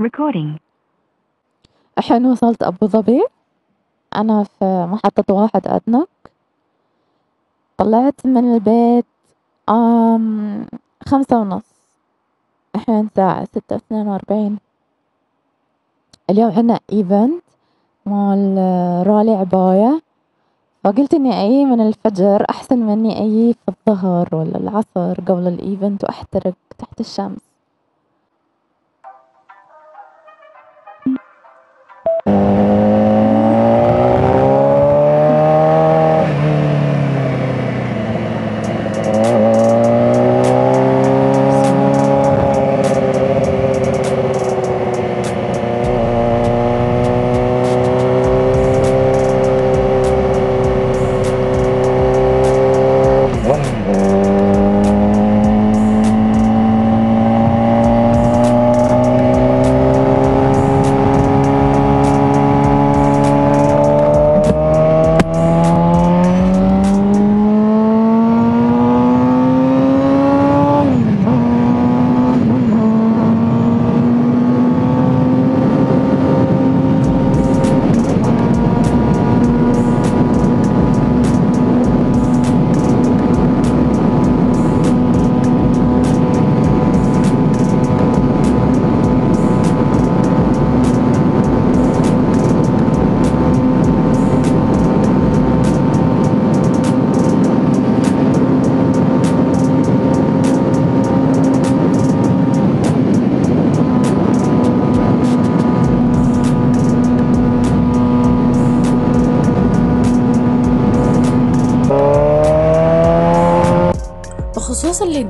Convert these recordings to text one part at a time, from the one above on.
Recording. الحين وصلت أبو ظبي. أنا في محطة واحد أدنوك طلعت من البيت آم خمسة ونص. الحين الساعة ستة واثنين وأربعين. اليوم عنا event مال رالي عباية. فقلت إني أجي من الفجر أحسن من إني أجي في الظهر ولا العصر قبل ال event وأحترق تحت الشمس. Oh.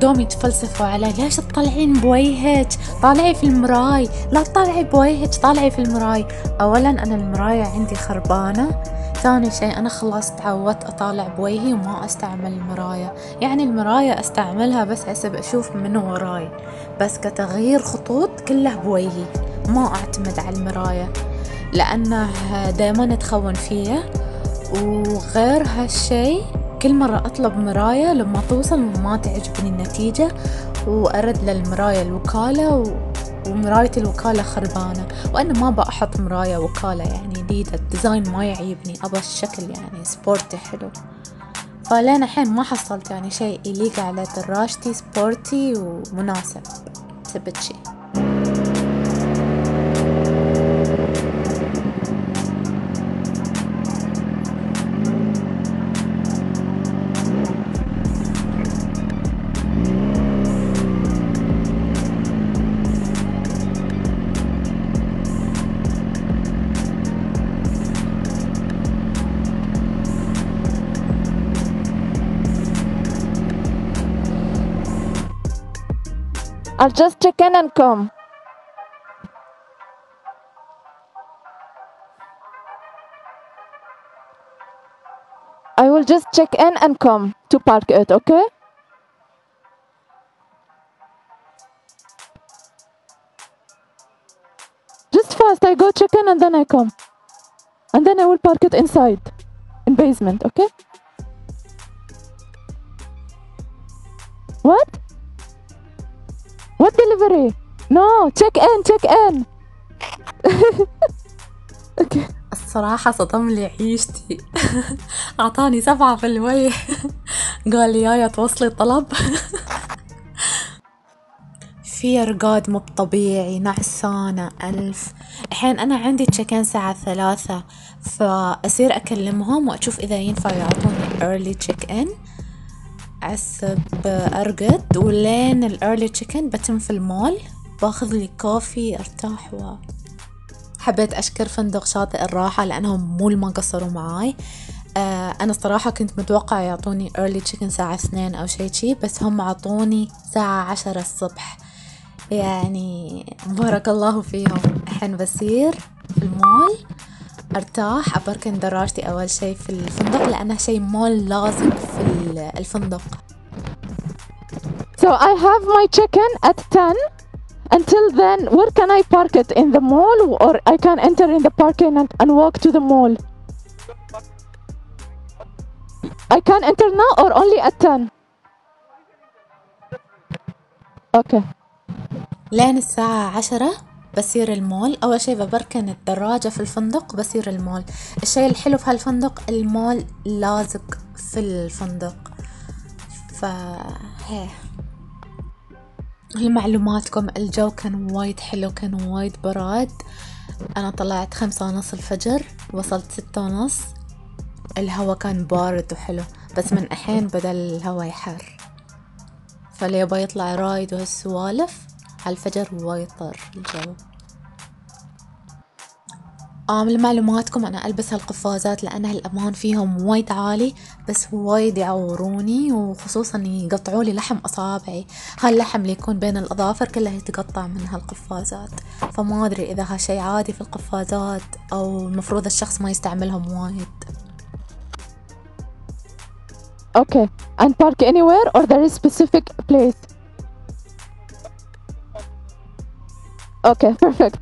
دوم يتفلسفوا على ليش تطلعين بوجهك؟ طالعي في المراي. لا تطلعي بوجهك طالعي في المراي. اولا أنا المراية عندي خربانة. ثاني شيء أنا خلاص تعودت أطالع بوجهي وما أستعمل المراية. يعني المراية أستعملها بس حسب أشوف من وراي. بس كتغيير خطوط كله بوجهي. ما أعتمد على المراية. لأنه دايما تخون فيا. وغير هالشي كل مرة أطلب مراية لما توصل وما تعجبني النتيجة وأرد للمراية الوكالة و... ومراية الوكالة خربانة وأنا ما بأحط مراية وكالة يعني جديدة ال design ما يعيبني أبى الشكل يعني sporty حلو. فلين الحين ما حصلت يعني شيء يليق على دراجتي sporty ومناسب تبت شي؟ I'll just check in and come. I will just check in and come to park it, okay? Just fast, I go check in and then I come. And then I will park it inside, in basement, okay? What? What delivery? No, check in, check in. okay. الصراحة صدم لي عيشتي أعطاني سبعة في الوجه قال لي يايا توصلي طلب في رقاد مو طبيعي نعسانة ألف الحين أنا عندي تشيكين الساعة ثلاثة فأصير أكلمهم وأشوف إذا ينفع يعطوني early check in عسب أرقد ولين الأرلي تشيكن بتم في المول. باخذ لي كوفي أرتاح و حبيت أشكر فندق شاطئ الراحة لأنهم مو ما قصروا معاي. آه أنا الصراحة كنت متوقع يعطوني early chicken ساعة اثنين أو شي شي بس هم عطوني ساعة عشرة الصبح. يعني بارك الله فيهم. الحين بسير في المول. ارتاح ابركن دراجتي اول شي في الفندق لأنه شي مول لازم في الفندق So I have my chicken at 10. Until then, where can I park it? In the mall or I can enter in the parking and, and walk to the mall? I can enter now or only at 10? Okay. لين الساعة عشرة بسير المول. أول شي ببركن الدراجة في الفندق بسير المول. الشي الحلو في هالفندق المول لازق في الفندق. ف هي. لمعلوماتكم الجو كان وايد حلو كان وايد براد. أنا طلعت خمسة ونص الفجر وصلت ستة ونص. الهوا كان بارد وحلو بس من الحين بدأ الهوا يحر. فاللي يبغى يطلع رايد وهالسوالف عالفجر وايد طر الجو آم لمعلوماتكم أنا ألبس هالقفازات لأن الأمان فيهم وايد عالي بس وايد يعوروني وخصوصا يقطعوا لي لحم أصابعي هاللحم اللي يكون بين الأظافر كله يتقطع من هالقفازات فما أدري إذا هالشي عادي في القفازات أو المفروض الشخص ما يستعملهم وايد Okay. And park anywhere or there is specific place? Okay, perfect.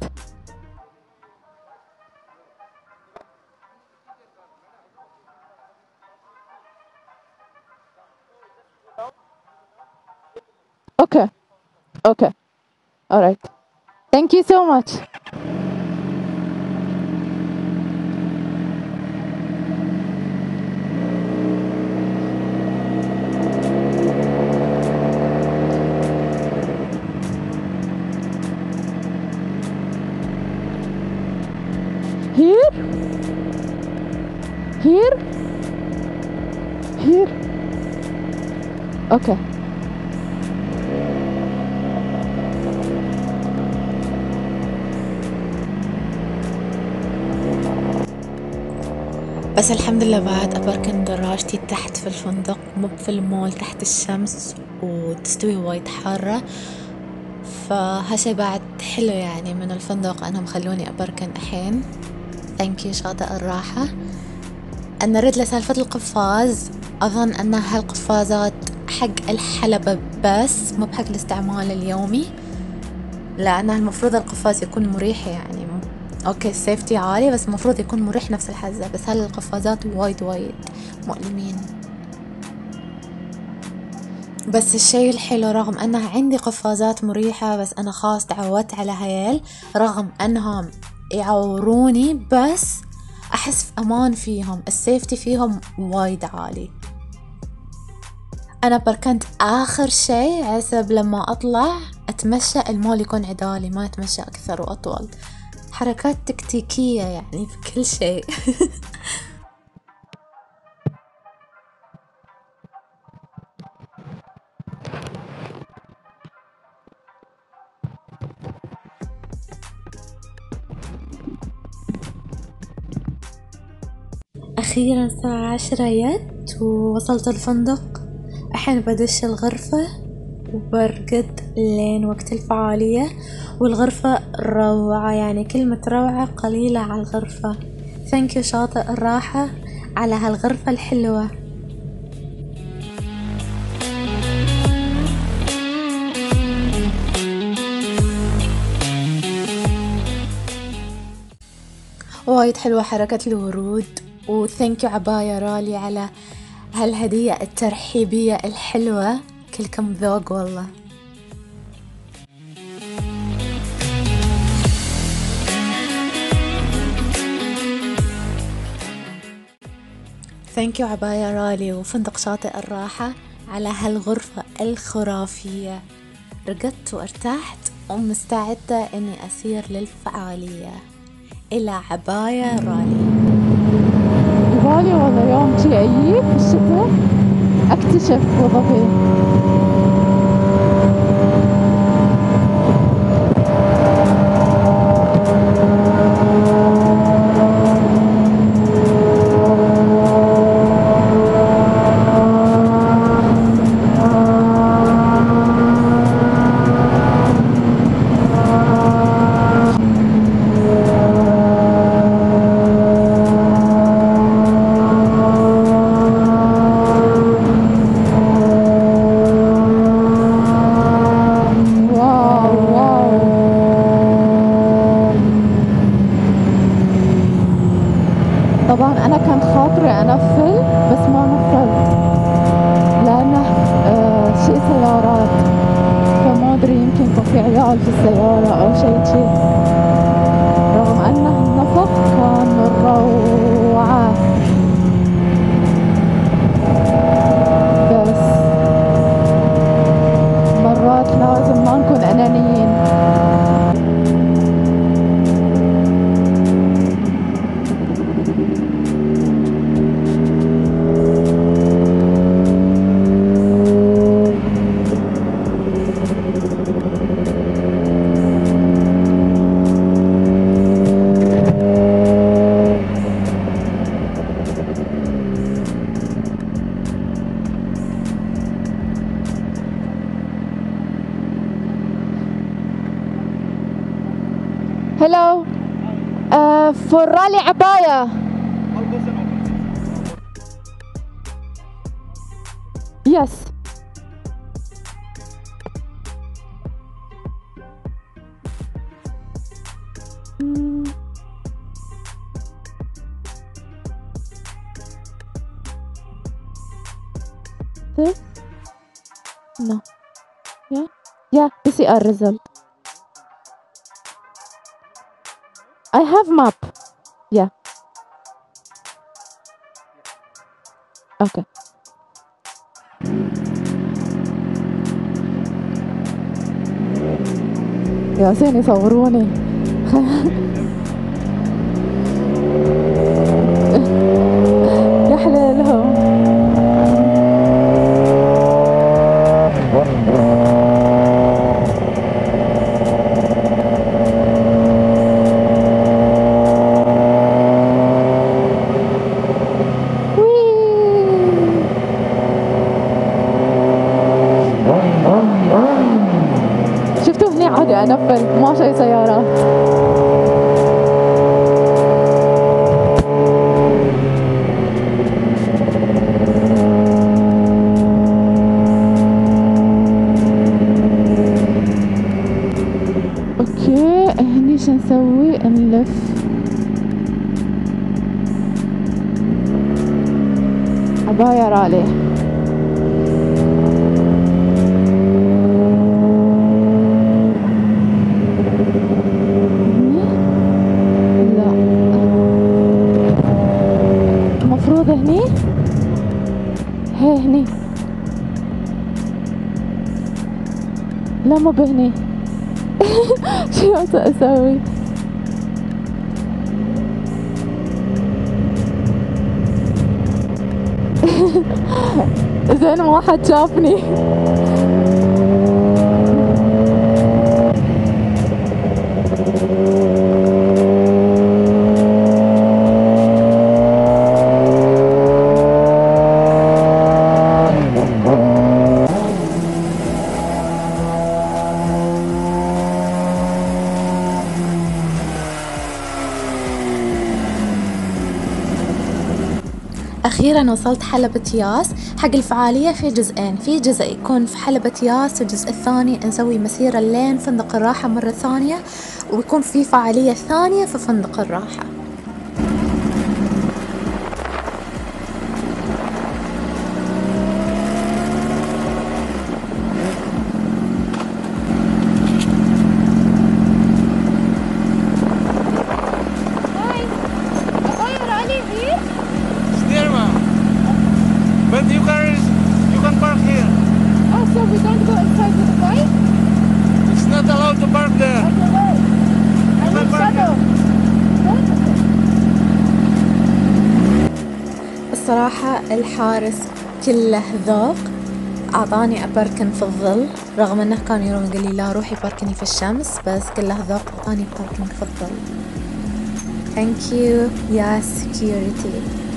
Okay. Okay. All right. Thank you so much. Here? Here? Here? Okay. بس الحمد لله بعد أبركن دراجتي تحت في الفندق مو في المول تحت الشمس وتستوي وايد حارة فهالشي بعد حلو يعني من الفندق أنهم خلوني أبركن الحين thank you شاطئ الراحة نرد لسالفة القفاز. أظن أن هالقفازات حق الحلبة بس مو بحق الاستعمال اليومي. لأن المفروض القفاز يكون مريح يعني. okay ال safety عالي بس المفروض يكون مريح نفس الحزة. بس هالقفازات وايد وايد مؤلمين؟ بس الشي الحلو رغم أنها عندي قفازات مريحة بس أنا خلاص تعودت على هيل رغم انهم يعوروني بس أحس في أمان فيهم السيفتي فيهم وايد عالي. أنا بركنت آخر شي عسب لما أطلع أتمشى المول يكون عدالي ما أتمشى أكثر وأطول. حركات تكتيكية يعني في كل شيء. أخيرا الساعة عشرة يت ووصلت الفندق. الحين بدش الغرفة وبرقد لين وقت الفعالية والغرفة روعة يعني كلمة روعة قليلة على الغرفة. ثانك يو شاطئ الراحة على هالغرفة الحلوة. وايد حلوة حركة الورود. و thank you عباية رالي على هالهدية الترحيبية الحلوة. كلكم ذوق والله. thank you عباية رالي وفندق شاطئ الراحة على هالغرفة الخرافية. رقدت وارتحت ومستعدة إني أسير للفعالية. إلى عباية رالي. بالي والله يوم شي أجي في الشتاء. أكتشف وظفي طبعا أنا كان خاطري انفل بس ما نفلت. لأنه آه شيء سيارات. فما أدري يمكن يكون في عيال في السيارة أو شيء شيء رغم أنه النفق كان روعة. الرالي عباية Yes. This? No. Yeah? Yeah, this is our result. I have map. Yeah. Okay. يا حسين يصوروني يا حليلهم وي. شفتوا هني عادي شي سيارات أوكي هني شو نسوي؟ نلف. عباية رالي لا المفروض هني؟ هي هني. لا مو بهني. شو أسوي؟ زين ما حد شافني. أخيرا وصلت حلبة ياس حق الفعالية في جزئين. في جزء يكون في حلبة ياس والجزء الثاني نسوي مسيرة لين فندق الراحة مرة ثانية ويكون في فعالية ثانية في فندق الراحة It's near, ma'am. But you can you can park here. Oh, so we don't go inside with the bike? It's not allowed to park there. I will shadow. الصراحة الحارس كله ذوق. أعطاني أبركن في الظل رغم أنه كان يوم يقول لي لا روحي باركني في الشمس بس كله ذوق أعطاني باركنج في الظل. Thank you يا security.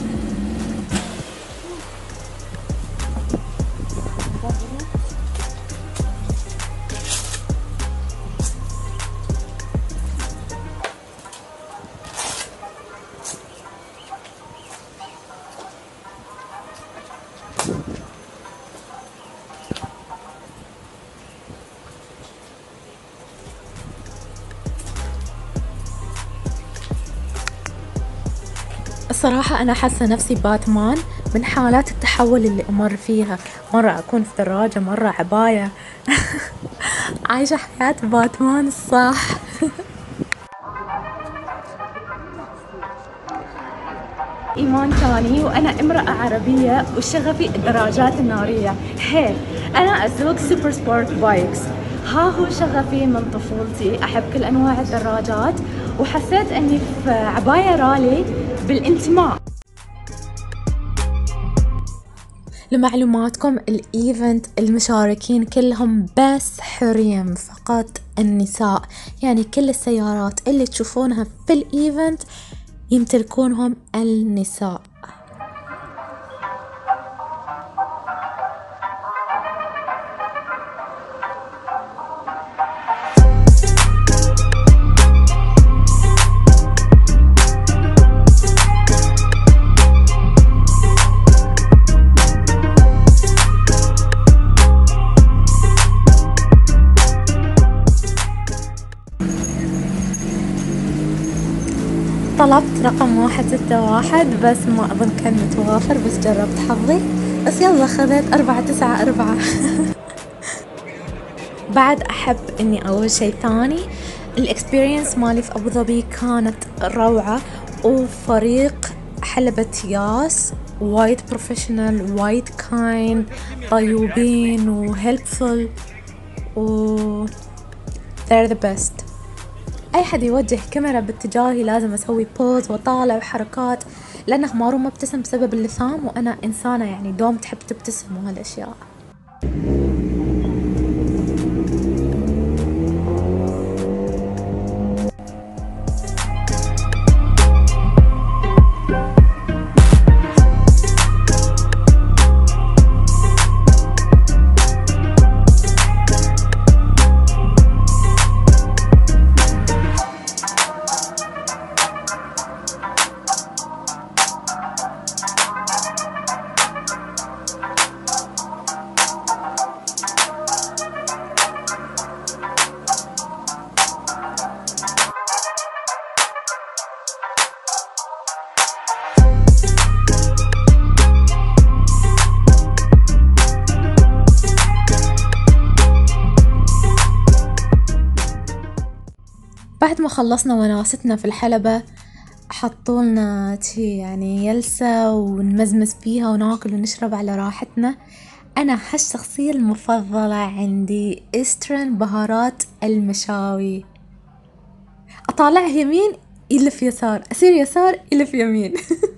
أنا حاسة نفسي باتمان من حالات التحول اللي أمر فيها. مرة أكون في دراجة مرة عباية. عايشة حياة باتمان الصح إيمان تاني وأنا امرأة عربية وشغفي الدراجات النارية. هي أنا أسوق super sport bikes ها هو شغفي من طفولتي. أحب كل أنواع الدراجات وحسيت أني في عباية رالي بالانتماء. لمعلوماتكم ال event المشاركين كلهم بس حريم فقط النساء. يعني كل السيارات اللي تشوفونها في ال event يمتلكونهم النساء. طلبت رقم واحد ستة واحد بس ما أظن كان متوافر بس جربت حظي. بس يلا خذيت أربعة تسعة أربعة. بعد أحب إني أقول شيء ثاني ال experience مالي في أبو ظبي كانت روعة وفريق حلبة ياس وايد professional وايد kind طيوبين و helpful و they're the best. أي حد يوجه كاميرا باتجاهي لازم أسوي بوز وطالع وحركات لأنه مارو ما ابتسم بسبب اللثام وأنا إنسانة يعني دوم تحب تبتسم وهالأشياء. بعد ما خلصنا وناستنا في الحلبة حطولنا يعني يلسة ونمزمز فيها وناكل ونشرب على راحتنا. أنا هالشخصية المفضلة عندي إسترن بهارات المشاوي. أطالع يمين يلف يسار. أصير يسار يلف يمين.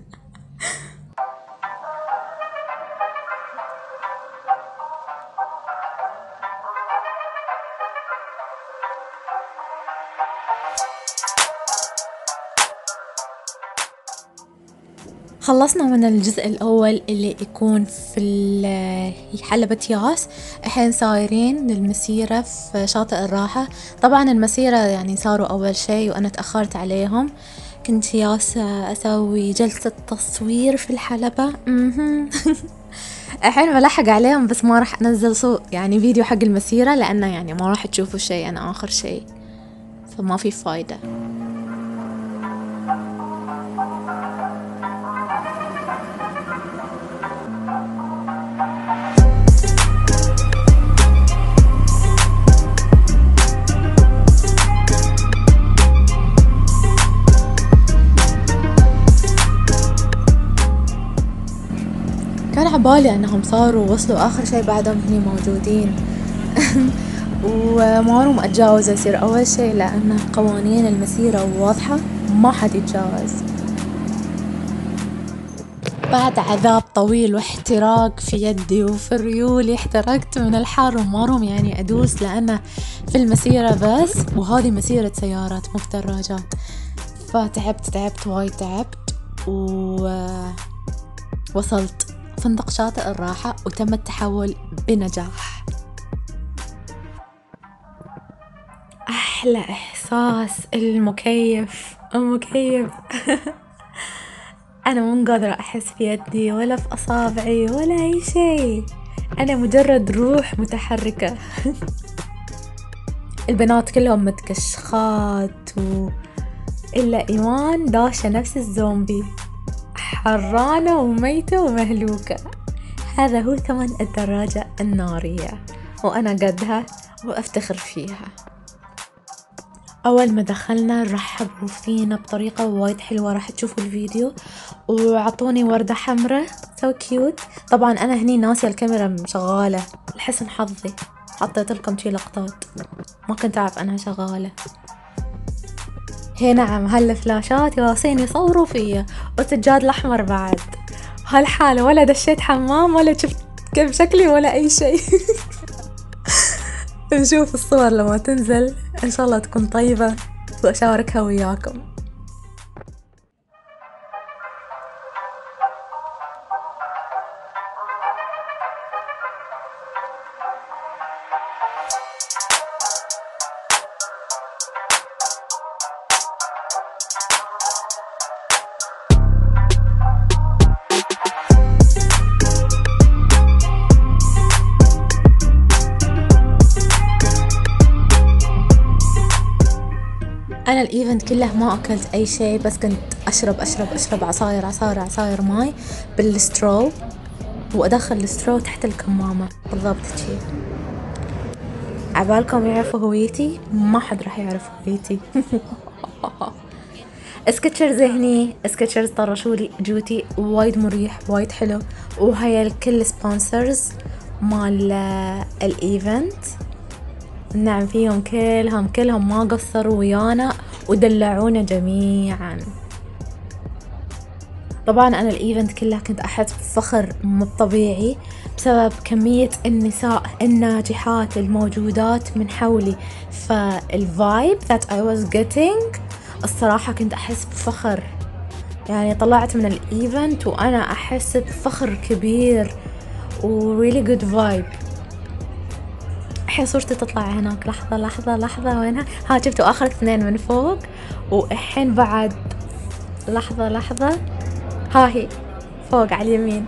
خلصنا من الجزء الأول اللي يكون في حلبة ياس الحين صايرين للمسيرة في شاطئ الراحة. طبعا المسيرة يعني صاروا أول شي وأنا تأخرت عليهم. كنت ياسة أسوي جلسة تصوير في الحلبة. الحين بلحق عليهم بس ما راح أنزل صو يعني فيديو حق المسيرة لأنه يعني ما راح تشوفوا شي أنا آخر شي فما في فايدة. كان عبالي انهم صاروا وصلوا آخر شي بعدهم هني موجودين. ومارو ما أتجاوز يصير أول شي لأنه قوانين المسيرة واضحة ما حد يتجاوز. بعد عذاب طويل واحتراق في يدي وفي ريولي احترقت من الحر ومارو يعني أدوس لأنه في المسيرة بس وهذه مسيرة سيارات مو بدراجات فتعبت تعبت وايد تعبت و وصلت. فندق شاطئ الراحة وتم التحول بنجاح. أحلى إحساس المكيف المكيف. أنا مو قادرة أحس في يدي ولا في أصابعي ولا أي شيء. أنا مجرد روح متحركة. البنات كلهم متكشخات و... إلا إيمان داشة نفس الزومبي. حرانة وميتة ومهلوكة. هذا هو ثمن الدراجة النارية وأنا قدها وأفتخر فيها. أول ما دخلنا رحبوا فينا بطريقة وايد حلوة راح تشوفوا الفيديو. وعطوني وردة حمراء so cute طبعا أنا هني ناسية الكاميرا شغالة لحسن حظي حطيت لكم شي لقطات. ما كنت أعرف أنها شغالة. هي نعم هالفلاشات ياسين يصوروا فيا والسجاد الأحمر بعد. هالحالة ولا دشيت حمام ولا شفت كيف شكلي ولا أي شيء. نشوف الصور لما تنزل. إن شاء الله تكون طيبة وأشاركها وياكم. ال event كله ما أكلت أي شيء بس كنت أشرب أشرب أشرب عصاير عصاير عصاير ماي بال straw وأدخل ال straw تحت الكمامة. بالضبط شي. عبالكم يعرفوا هويتي؟ ما حد راح يعرف هويتي. Skechers هني Skechers طرشولي جوتي وايد مريح وايد حلو. وهاي الكل sponsors مال ال event نعم فيهم كلهم كلهم ما قصروا ويانا. ودلعونا جميعا. طبعا أنا ال event كله كنت احس بفخر مو طبيعي بسبب كمية النساء الناجحات الموجودات من حولي. فال vibe that I was getting الصراحة كنت أحس بفخر. يعني طلعت من ال event وأنا أحس بفخر كبير و really good vibe. الحين صورتي تطلع هناك. لحظة لحظة لحظة. وينها؟ ها شفتوا آخر اثنين من فوق. والحين بعد لحظة لحظة. ها هي فوق على اليمين.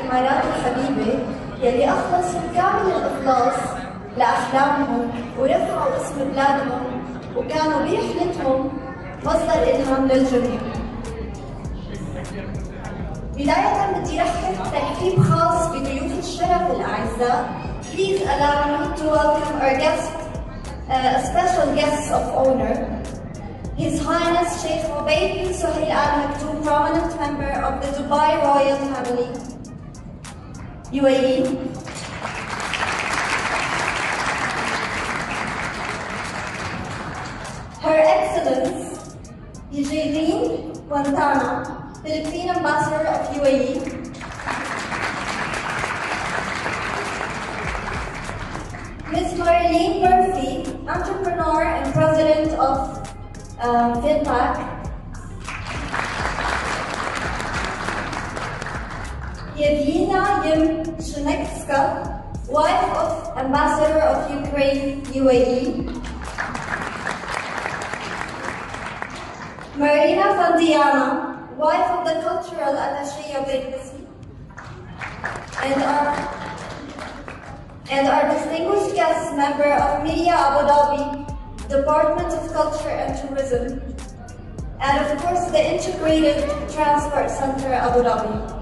الإمارات الحبيبة يلي أخلصوا كامل الإخلاص لأحلامهم ورفعوا اسم بلادهم وكانوا برحلتهم مصدر إلهام للجميع. بداية بدي رحب ترحيب خاص بضيوف الشرف الأعزاء Please allow me to welcome our guest, uh, special guest of honor, His Highness Sheikh Ubaid bin Suhail Al Maktoum, prominent member of the Dubai royal family, UAE. Her Excellency Eugene Guantana, Philippine Ambassador of UAE, Marlene Murphy, entrepreneur and president of uh, FinPac. Yevgenia wife of Ambassador of Ukraine, UAE. Marina Fandiana, wife of the cultural attaché of Embassy. And our and our distinguished guest member of Media Abu Dhabi, Department of Culture and Tourism, and of course the Integrated Transport Center Abu Dhabi.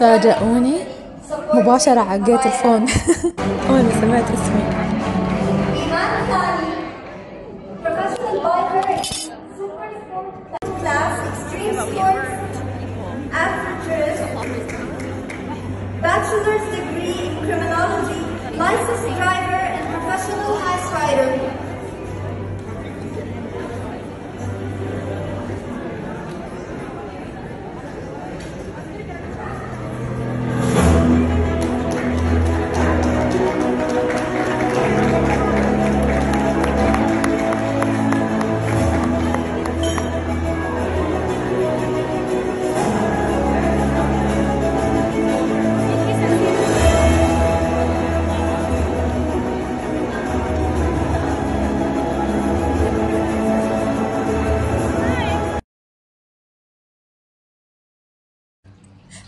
فاجأوني مباشرة عقيت الفون أول ما سمعت اسمي.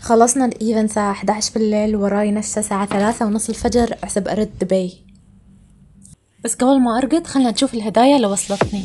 خلصنا الإيفنت الساعة 11 بالليل وراي نشة الساعة ثلاثة ونص الفجر عسب أرد دبي بس قبل ما أرقد خلنا نشوف الهدايا اللي وصلتني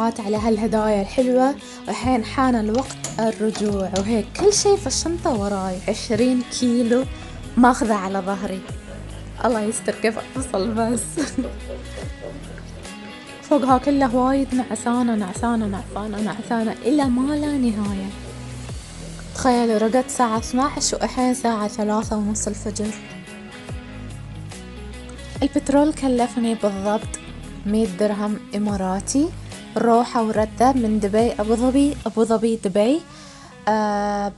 الرعاة على هالهدايا الحلوة. والحين حان الوقت الرجوع وهيك كل شي في الشنطة وراي. عشرين كيلو ماخذة على ظهري. الله يستر كيف أوصل بس؟ فوقها كله وايد نعسانة نعسانة نعسانة نعسانة إلى ما لا نهاية. تخيلوا رقدت الساعة 12 وإحين ساعة ثلاثة ونص الفجر. البترول كلفني بالضبط مية درهم إماراتي. روحة وردة من دبي أبو ظبي أبو ظبي دبي. آه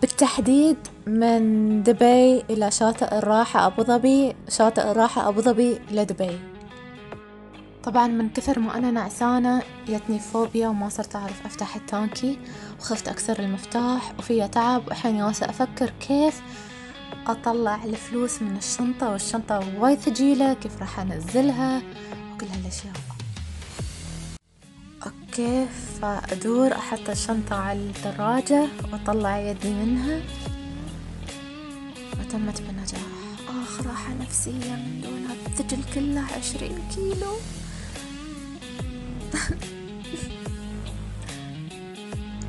بالتحديد من دبي إلى شاطئ الراحة أبو ظبي شاطئ الراحة أبو ظبي لدبي طبعا من كثر ما أنا نعسانة جتني فوبيا وما صرت أعرف أفتح التانكي وخفت أكسر المفتاح وفيا تعب. وحين جالسة أفكر كيف أطلع الفلوس من الشنطة والشنطة وايد ثقيلة كيف راح أنزلها وكل هالأشياء. أوكي فأدور أحط الشنطة على الدراجة وأطلع يدي منها؟ وتمت بنجاح. آخ راحة نفسية من دون الثقل كله عشرين كيلو.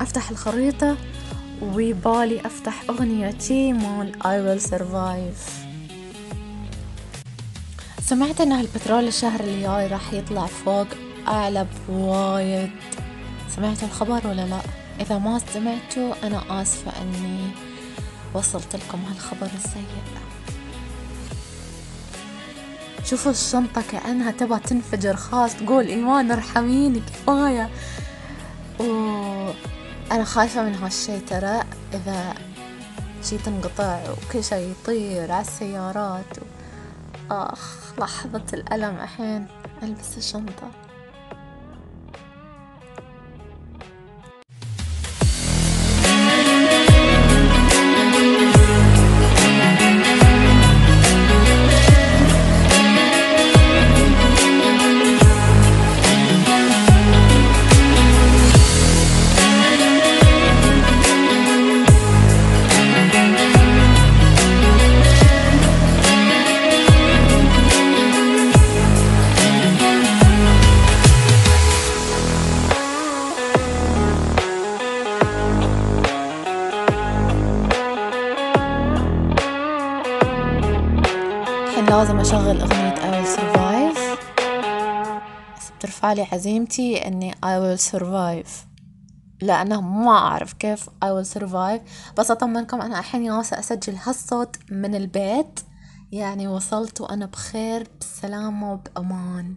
أفتح الخريطة ويبالي أفتح أغنيتي مال I will survive. سمعت إن البترول الشهر اللي جاي راح يطلع فوق اعلى بوايد سمعتوا الخبر ولا لا؟ إذا ما سمعتوا أنا آسفة إني وصلت لكم هالخبر السيء. شوفوا الشنطة كأنها تبى تنفجر. خاص تقول إيمان ارحميني كفاية. وأنا خايفة من هالشي. ترى إذا شي تنقطع وكل شي يطير على السيارات و... آخ لحظة الألم. الحين ألبس الشنطة. بس بترفع لي عزيمتي إني I will survive. لأنه ما أعرف كيف I will survive. بس أطمنكم أنا الحين جالسة أسجل هالصوت من البيت. يعني وصلت وأنا بخير بالسلامة وبأمان.